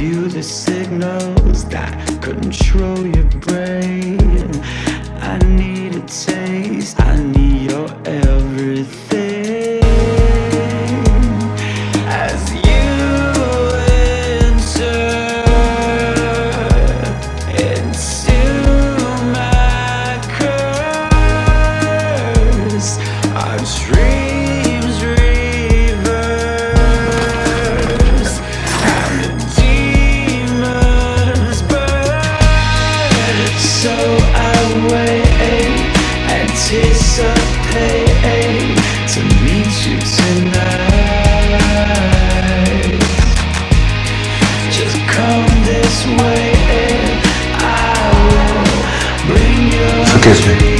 feel the signals that control your brain. I need a away Anticipate to meet you tonight Just come this way Forgive me.